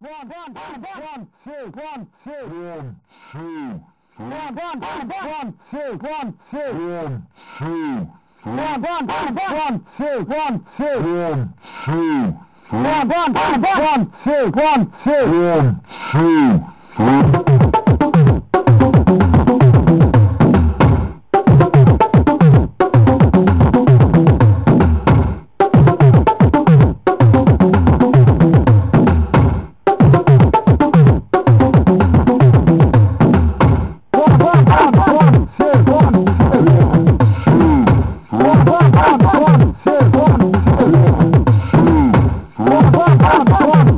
One, one, one, one, two, one, two, one, two, three. One, one, one, one, two, one, two, one, two, three. One, one, one, one, two, one, two, one, two, three. One, one, one, one, two, one, two, one, two, three. por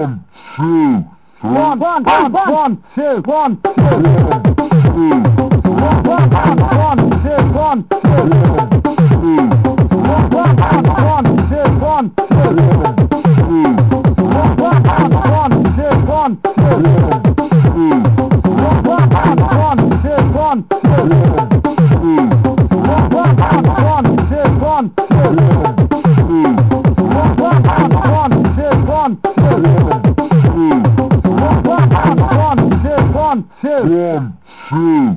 One, two, three. One, one, one, one, two, one, two. One, two, one, one, two, one, two. One, two,